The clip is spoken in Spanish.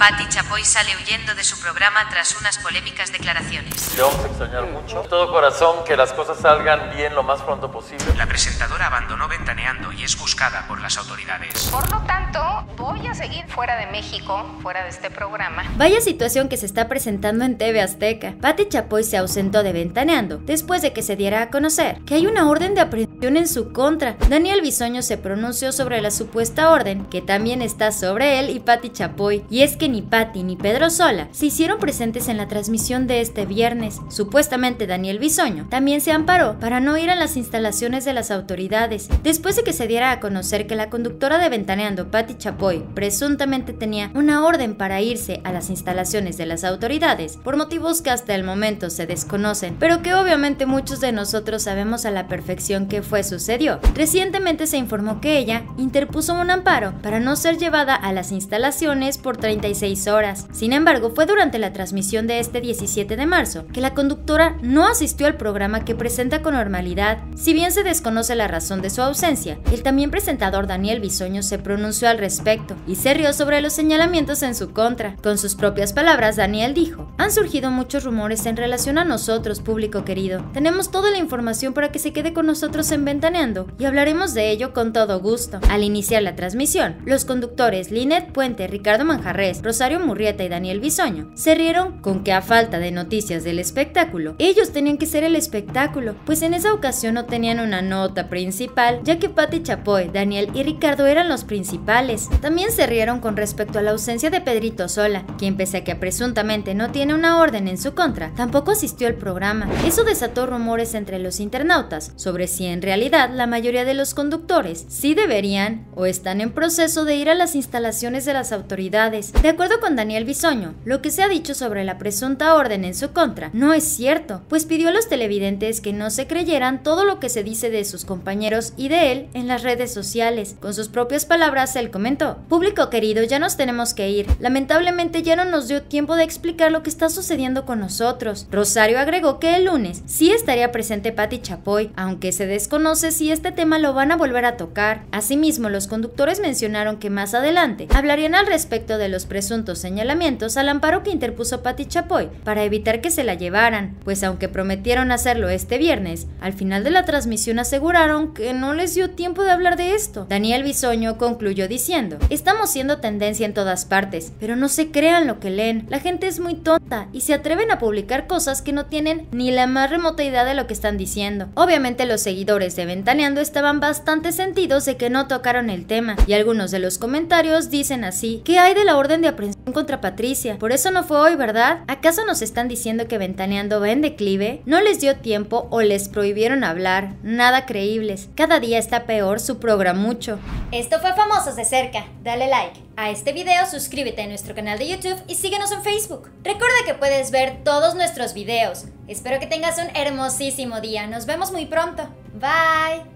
Patti Chapoy sale huyendo de su programa tras unas polémicas declaraciones. Te vamos a extrañar mucho. De todo corazón, que las cosas salgan bien lo más pronto posible. La presentadora abandonó Ventaneando y es buscada por las autoridades. Por lo tanto, voy a seguir fuera de México, fuera de este programa. Vaya situación que se está presentando en TV Azteca. Patti Chapoy se ausentó de Ventaneando después de que se diera a conocer que hay una orden de aprehensión en su contra. Daniel Bisoño se pronunció sobre la supuesta orden, que también está sobre él y Patti Chapoy. Y es que ni Patti ni Pedro Sola se hicieron presentes en la transmisión de este viernes. Supuestamente Daniel Bisoño también se amparó para no ir a las instalaciones de las autoridades, después de que se diera a conocer que la conductora de Ventaneando, Patti Chapoy, presuntamente tenía una orden para irse a las instalaciones de las autoridades, por motivos que hasta el momento se desconocen, pero que obviamente muchos de nosotros sabemos a la perfección que fue sucedió. Recientemente se informó que ella interpuso un amparo para no ser llevada a las instalaciones por 36 horas. Sin embargo, fue durante la transmisión de este 17 de marzo que la conductora no asistió al programa que presenta con normalidad. Si bien se desconoce la razón de su ausencia, el también presentador Daniel Bisoño se pronunció al respecto y se rió sobre los señalamientos en su contra. Con sus propias palabras, Daniel dijo, han surgido muchos rumores en relación a nosotros, público querido. Tenemos toda la información para que se quede con nosotros en Ventaneando y hablaremos de ello con todo gusto. Al iniciar la transmisión, los conductores Linet Puente, Ricardo Manjarres, Rosario Murrieta y Daniel Bisoño se rieron con que a falta de noticias del espectáculo, ellos tenían que ser el espectáculo, pues en esa ocasión no tenían una nota principal, ya que Patti Chapoy, Daniel y Ricardo eran los principales. También se rieron con respecto a la ausencia de Pedrito Sola, quien pese a que presuntamente no tiene una orden en su contra, tampoco asistió al programa. Eso desató rumores entre los internautas sobre si en realidad la mayoría de los conductores sí deberían o están en proceso de ir a las instalaciones de las autoridades. De acuerdo con Daniel Bisoño, lo que se ha dicho sobre la presunta orden en su contra no es cierto, pues pidió a los televidentes que no se creyeran todo lo que se dice de sus compañeros y de él en las redes sociales. Con sus propias palabras, él comentó, Público querido, ya nos tenemos que ir. Lamentablemente ya no nos dio tiempo de explicar lo que está sucediendo con nosotros. Rosario agregó que el lunes sí estaría presente Patti Chapoy, aunque se desconoce si este tema lo van a volver a tocar. Asimismo, los conductores mencionaron que más adelante hablarían al respecto de los presuntos señalamientos al amparo que interpuso Patti Chapoy para evitar que se la llevaran, pues aunque prometieron hacerlo este viernes, al final de la transmisión aseguraron que no les dio tiempo de hablar de esto. Daniel Bisoño concluyó diciendo, estamos siendo tendencia en todas partes, pero no se crean lo que leen, la gente es muy tonta y se atreven a publicar cosas que no tienen ni la más remota idea de lo que están diciendo. Obviamente los seguidores de Ventaneando estaban bastante sentidos de que no tocaron el tema, y algunos de los comentarios dicen así, ¿qué hay de la orden de aprehensión contra Patricia? Por eso no fue hoy, ¿verdad? ¿Acaso nos están diciendo que Ventaneando va en declive? ¿No les dio tiempo o les prohibieron hablar? Nada creíbles. Cada día está peor su programucho. Esto fue Famosos de Cerca. Dale like a este video, suscríbete a nuestro canal de YouTube y síguenos en Facebook. Recuerda que puedes ver todos nuestros videos. Espero que tengas un hermosísimo día. Nos vemos muy pronto. Bye.